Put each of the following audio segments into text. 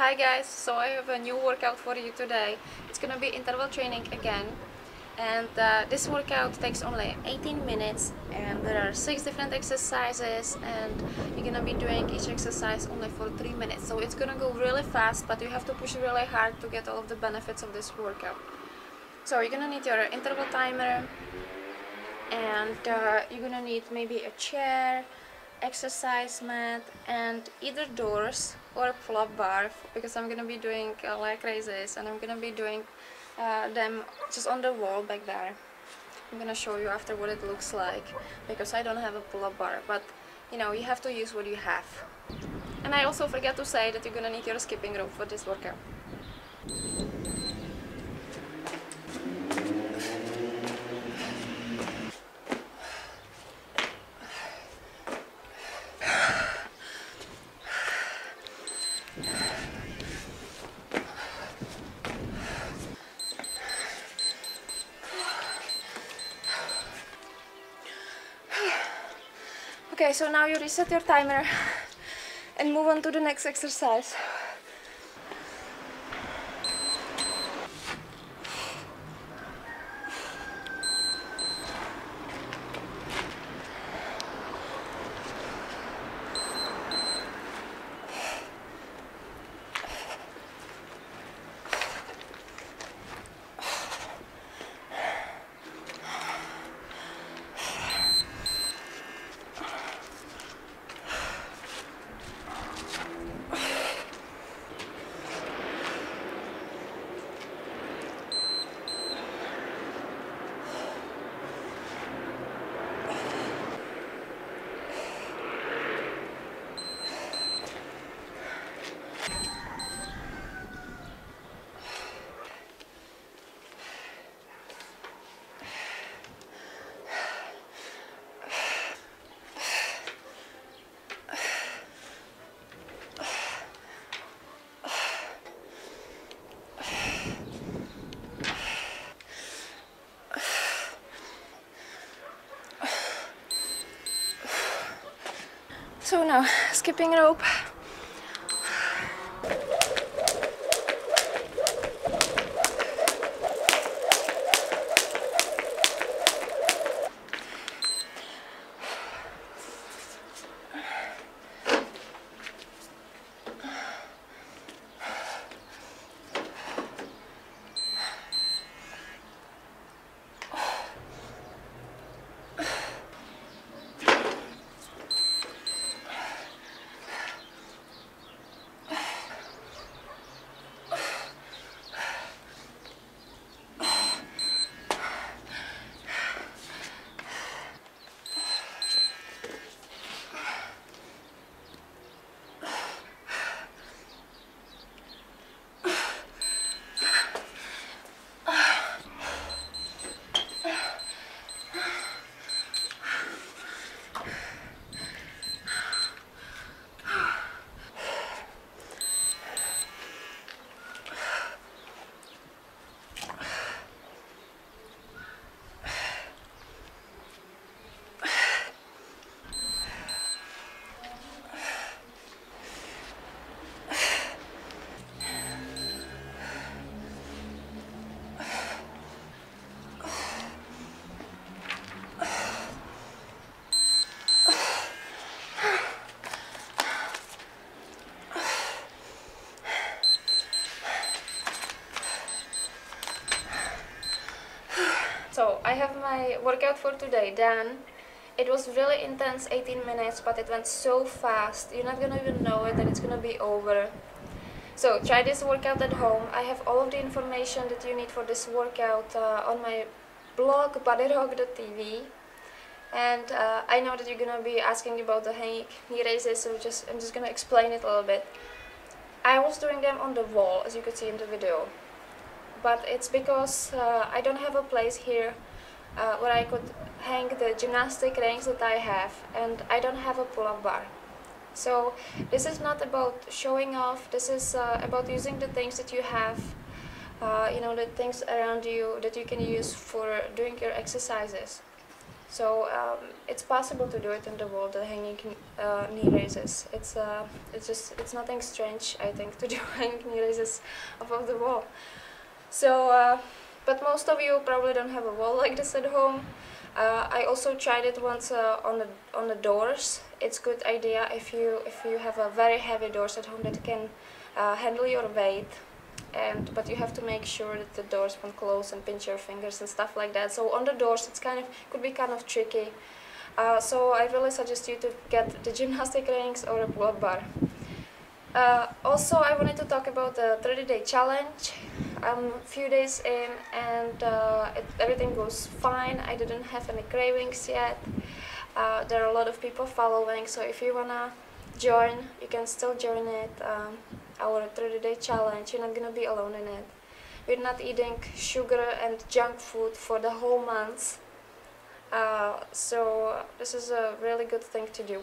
Hi guys, so I have a new workout for you today. It's gonna be interval training again. And uh, this workout takes only 18 minutes and there are six different exercises and you're gonna be doing each exercise only for three minutes. So it's gonna go really fast but you have to push really hard to get all of the benefits of this workout. So you're gonna need your interval timer and uh, you're gonna need maybe a chair exercise mat and either doors or pull-up bar because I'm gonna be doing uh, leg raises and I'm gonna be doing uh, them just on the wall back there. I'm gonna show you after what it looks like because I don't have a pull-up bar but you know you have to use what you have. And I also forget to say that you're gonna need your skipping rope for this workout Okay, so now you reset your timer and move on to the next exercise. So now, skipping rope. So I have my workout for today done. It was really intense 18 minutes but it went so fast you're not gonna even know it and it's gonna be over. So try this workout at home. I have all of the information that you need for this workout uh, on my blog bodyrock.tv and uh, I know that you're gonna be asking about the knee raises so just I'm just gonna explain it a little bit. I was doing them on the wall as you could see in the video but it's because uh, I don't have a place here uh, where I could hang the gymnastic rings that I have and I don't have a pull-up bar. So this is not about showing off, this is uh, about using the things that you have, uh, you know, the things around you that you can use for doing your exercises. So um, it's possible to do it in the wall, the hanging uh, knee raises. It's uh, it's just it's nothing strange, I think, to do hanging knee raises above the wall. So, uh, but most of you probably don't have a wall like this at home. Uh, I also tried it once uh, on the on the doors. It's good idea if you if you have a very heavy doors at home that can uh, handle your weight and but you have to make sure that the doors won't close and pinch your fingers and stuff like that so on the doors it's kind of could be kind of tricky uh, so I really suggest you to get the gymnastic rings or a pull-up bar uh, also I wanted to talk about the 30 day challenge I'm a few days in and uh, it, everything goes fine I didn't have any cravings yet uh, there are a lot of people following so if you wanna join you can still join it um, our 30 day challenge. You're not gonna be alone in it. We're not eating sugar and junk food for the whole month. Uh, so this is a really good thing to do.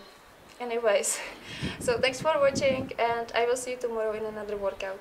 Anyways, so thanks for watching and I will see you tomorrow in another workout.